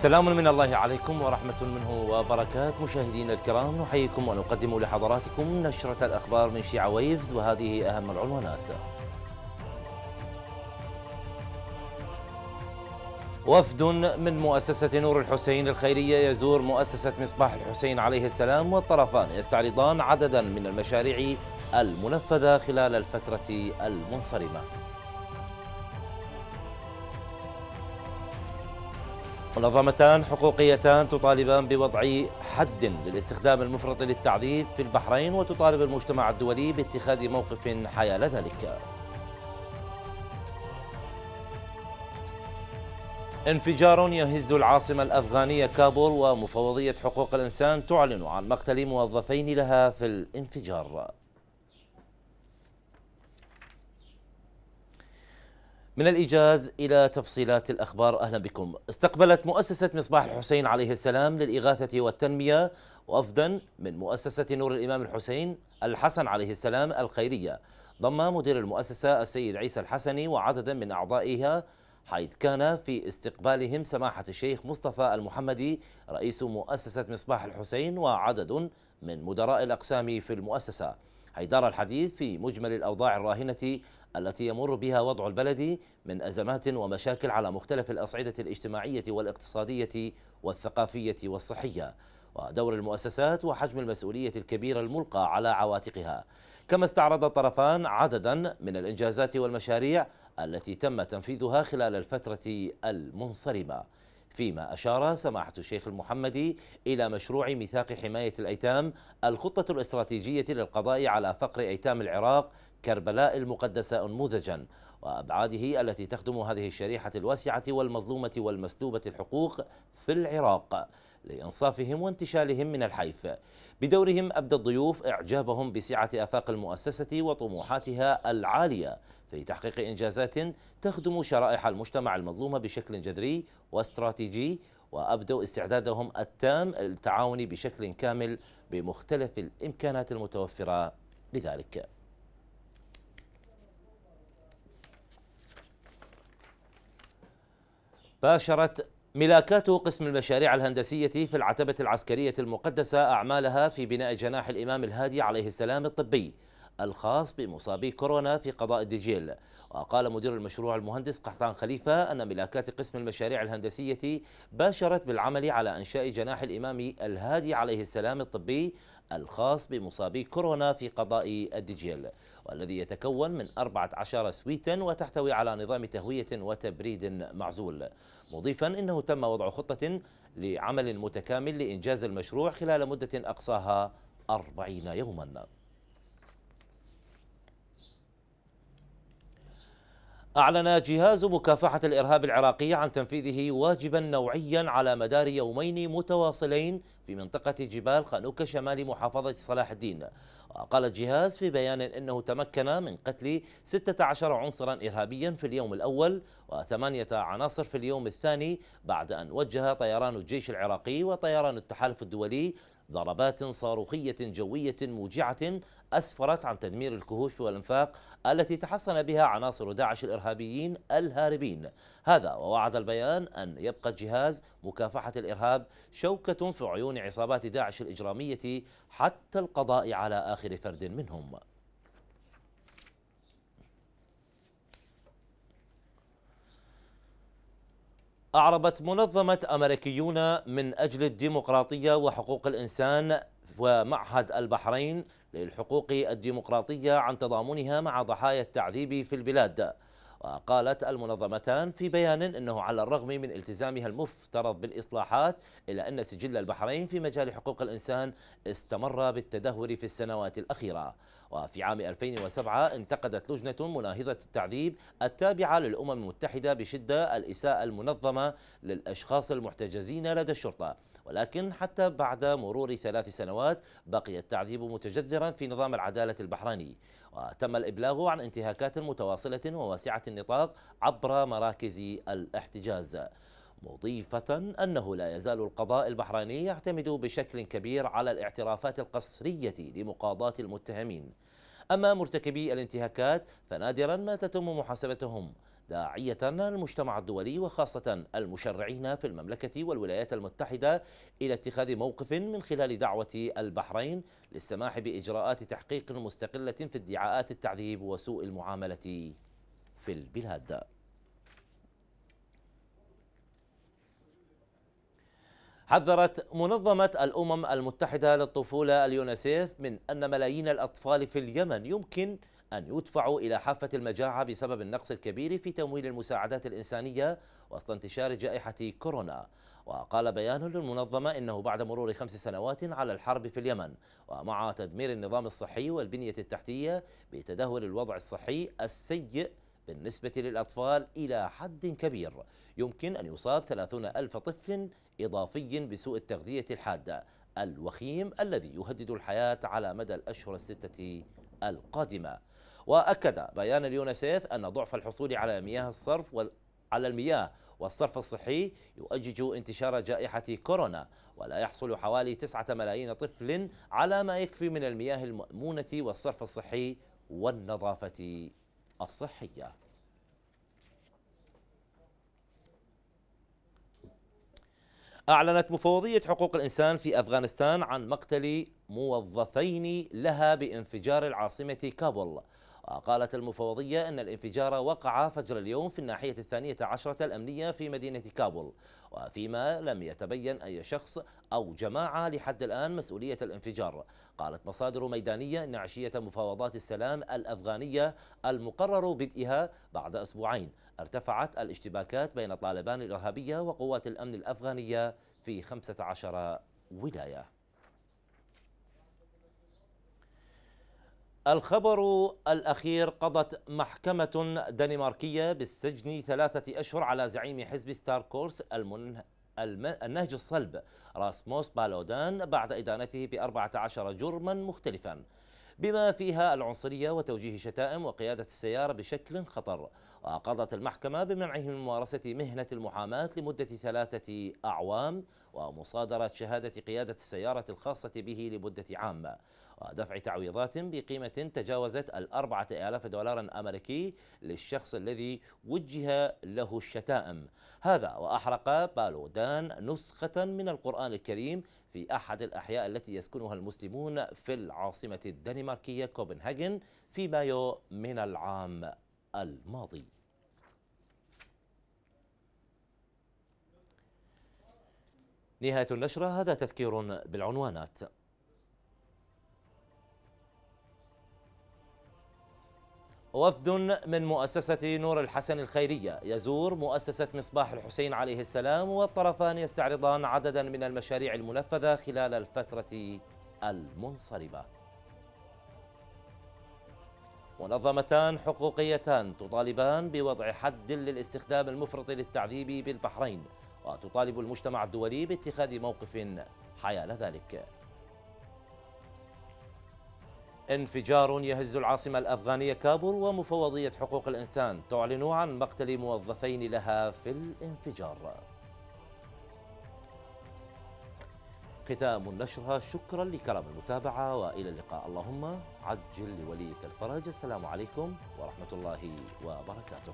سلام من الله عليكم ورحمة منه وبركات مشاهدينا الكرام نحييكم ونقدم لحضراتكم نشرة الأخبار من شيعة ويفز وهذه أهم العنوانات. وفد من مؤسسة نور الحسين الخيرية يزور مؤسسة مصباح الحسين عليه السلام والطرفان يستعرضان عددا من المشاريع المنفذة خلال الفترة المنصرمة. منظمتان حقوقيتان تطالبان بوضع حد للاستخدام المفرط للتعذيب في البحرين وتطالب المجتمع الدولي باتخاذ موقف حيال ذلك. انفجار يهز العاصمة الأفغانية كابول ومفوضية حقوق الإنسان تعلن عن مقتل موظفين لها في الانفجار. من الإيجاز إلى تفصيلات الأخبار. أهلا بكم. استقبلت مؤسسة مصباح الحسين عليه السلام للإغاثة والتنمية وفدا من مؤسسة نور الإمام الحسين الحسن عليه السلام الخيرية. ضم مدير المؤسسة السيد عيسى الحسني وعددا من أعضائها حيث كان في استقبالهم سماحة الشيخ مصطفى المحمدي رئيس مؤسسة مصباح الحسين وعدد من مدراء الأقسام في المؤسسة. حيث دار الحديث في مجمل الأوضاع الراهنة التي يمر بها وضع البلد من أزمات ومشاكل على مختلف الأصعدة الاجتماعية والاقتصادية والثقافية والصحية ودور المؤسسات وحجم المسؤولية الكبيرة الملقى على عواتقها. كما استعرض الطرفان عددا من الإنجازات والمشاريع التي تم تنفيذها خلال الفترة المنصرمة. فيما أشار سماحة الشيخ المحمدي إلى مشروع ميثاق حماية الأيتام الخطة الاستراتيجية للقضاء على فقر أيتام العراق كربلاء المقدسة أنموذجا وأبعاده التي تخدم هذه الشريحة الواسعة والمظلومة والمسلوبة الحقوق في العراق لإنصافهم وانتشالهم من الحيف. بدورهم أبدى الضيوف إعجابهم بسعة آفاق المؤسسة وطموحاتها العالية. في تحقيق إنجازات تخدم شرائح المجتمع المظلومة بشكل جذري واستراتيجي وأبدوا استعدادهم التام للتعاون بشكل كامل بمختلف الإمكانات المتوفرة لذلك. باشرت ملاكات قسم المشاريع الهندسية في العتبة العسكرية المقدسة أعمالها في بناء جناح الإمام الهادي عليه السلام الطبي. الخاص بمصابي كورونا في قضاء الدجيل وقال مدير المشروع المهندس قحطان خليفة أن ملاكات قسم المشاريع الهندسية باشرت بالعمل على إنشاء جناح الإمام الهادي عليه السلام الطبي الخاص بمصابي كورونا في قضاء الدجيل والذي يتكون من 14 سويتا وتحتوي على نظام تهوية وتبريد معزول. مضيفا إنه تم وضع خطة لعمل متكامل لإنجاز المشروع خلال مدة أقصاها 40 يوما. أعلن جهاز مكافحة الإرهاب العراقي عن تنفيذه واجبا نوعيا على مدار يومين متواصلين في منطقة جبال خانوك شمال محافظة صلاح الدين. وقال الجهاز في بيان أنه تمكن من قتل 16 عنصرا إرهابيا في اليوم الأول وثمانية عناصر في اليوم الثاني بعد أن وجه طيران الجيش العراقي وطيران التحالف الدولي ضربات صاروخية جوية موجعة أسفرت عن تدمير الكهوف والإنفاق التي تحصن بها عناصر داعش الإرهابيين الهاربين. هذا ووعد البيان أن يبقى جهاز مكافحة الإرهاب شوكة في عيون عصابات داعش الإجرامية حتى القضاء على آخر فرد منهم. أعربت منظمة أمريكيون من أجل الديمقراطية وحقوق الإنسان ومعهد البحرين للحقوق الديمقراطية عن تضامنها مع ضحايا التعذيب في البلاد. وقالت المنظمتان في بيان أنه على الرغم من التزامها المفترض بالإصلاحات إلا أن سجل البحرين في مجال حقوق الإنسان استمر بالتدهور في السنوات الأخيرة. وفي عام 2007 انتقدت لجنة مناهضة التعذيب التابعة للأمم المتحدة بشدة الإساءة المنظمة للأشخاص المحتجزين لدى الشرطة. ولكن حتى بعد مرور ثلاث سنوات بقي التعذيب متجذرا في نظام العدالة البحريني وتم الإبلاغ عن انتهاكات متواصلة وواسعة النطاق عبر مراكز الاحتجاز. مضيفة أنه لا يزال القضاء البحريني يعتمد بشكل كبير على الاعترافات القسرية لمقاضاة المتهمين. أما مرتكبي الانتهاكات فنادرا ما تتم محاسبتهم داعية المجتمع الدولي وخاصة المشرعين في المملكة والولايات المتحدة إلى اتخاذ موقف من خلال دعوة البحرين للسماح بإجراءات تحقيق مستقلة في ادعاءات التعذيب وسوء المعاملة في البلاد. حذرت منظمة الأمم المتحدة للطفولة اليونسيف من أن ملايين الأطفال في اليمن يمكن أن يدفعوا إلى حافة المجاعة بسبب النقص الكبير في تمويل المساعدات الإنسانية وسط انتشار جائحة كورونا. وقال بيان للمنظمة إنه بعد مرور خمس سنوات على الحرب في اليمن. ومع تدمير النظام الصحي والبنية التحتية بتدهور الوضع الصحي السيء بالنسبة للأطفال إلى حد كبير. يمكن أن يصاب ثلاثون ألف طفل إضافي بسوء التغذية الحادة الوخيم الذي يهدد الحياة على مدى الأشهر الستة القادمة. وأكد بيان اليونسيف أن ضعف الحصول على مياه الصرف وال... على المياه والصرف الصحي يؤجج انتشار جائحة كورونا ولا يحصل حوالي تسعة ملايين طفل على ما يكفي من المياه المأمونة والصرف الصحي والنظافة. الصحية. أعلنت مفوضية حقوق الإنسان في أفغانستان عن مقتل موظفين لها بانفجار العاصمة كابول. وقالت المفوضية أن الانفجار وقع فجر اليوم في الناحية الثانية عشرة الأمنية في مدينة كابول وفيما لم يتبين أي شخص أو جماعة لحد الآن مسؤولية الانفجار. قالت مصادر ميدانية أن عشية مفاوضات السلام الأفغانية المقرر بدئها بعد أسبوعين. ارتفعت الاشتباكات بين طالبان الإرهابية وقوات الأمن الأفغانية في 15 ولاية. الخبر الأخير قضت محكمة دنماركية بالسجن ثلاثة أشهر على زعيم حزب ستار كورس المنه النهج الصلب. راسموس بالودان بعد إدانته بأربعة عشر جرما مختلفا. بما فيها العنصرية وتوجيه شتائم وقيادة السيارة بشكل خطر. وقضت المحكمة بمنعه من ممارسة مهنة المحاماة لمدة ثلاثة أعوام ومصادرة شهادة قيادة السيارة الخاصة به لمدة عام. ودفع تعويضات بقيمة تجاوزت الأربعة آلاف دولار أمريكي للشخص الذي وجه له الشتائم. هذا وأحرق بالودان نسخة من القرآن الكريم في أحد الأحياء التي يسكنها المسلمون في العاصمة الدنماركية كوبنهاجن في مايو من العام. الماضي. نهاية النشرة هذا تذكير بالعنوانات. وفد من مؤسسة نور الحسن الخيرية. يزور مؤسسة مصباح الحسين عليه السلام والطرفان يستعرضان عددا من المشاريع المنفذة خلال الفترة المنصرمة. منظمتان حقوقيتان تطالبان بوضع حد للاستخدام المفرط للتعذيب بالبحرين وتطالب المجتمع الدولي باتخاذ موقف حيال ذلك. انفجار يهز العاصمة الأفغانية كابول ومفوضية حقوق الإنسان تعلن عن مقتل موظفين لها في الانفجار. ختام النشرة شكرا لكرم المتابعة وإلى اللقاء. اللهم عجل لوليك الفرج. السلام عليكم ورحمة الله وبركاته.